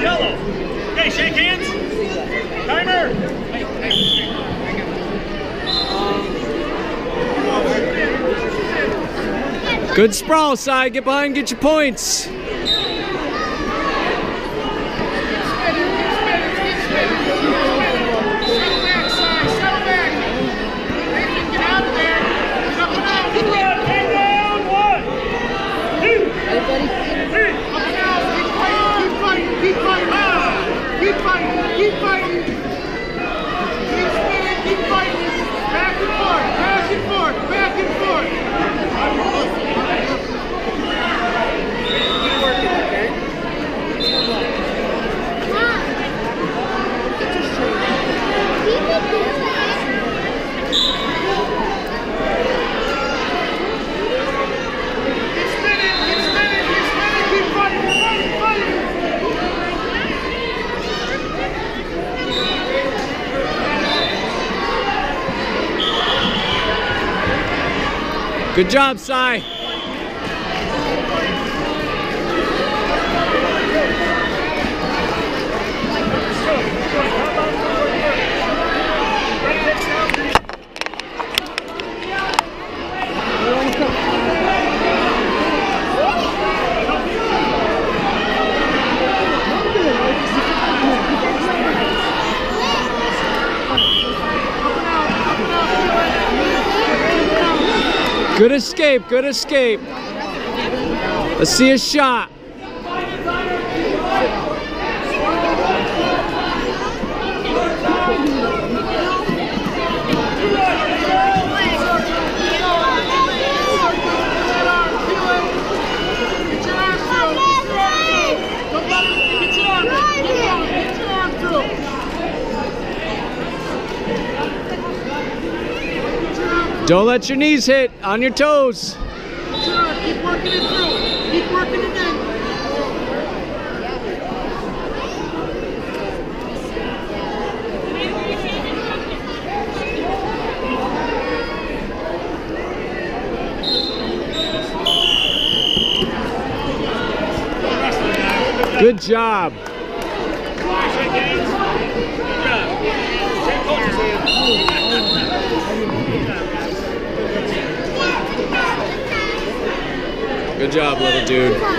Yellow. Hey, shake hands. Timer. Good sprawl side. Get behind, get your points. Good job, Sye. Good escape, good escape. Let's see a shot. Get your arm through. Don't let him get your arm in. Keep going, get your arm through. Get your arm Don't let your knees hit on your toes. Keep working it through. Keep working it in. Good job. Shake hands. Good job. Shake coach's hand. Good job, little dude.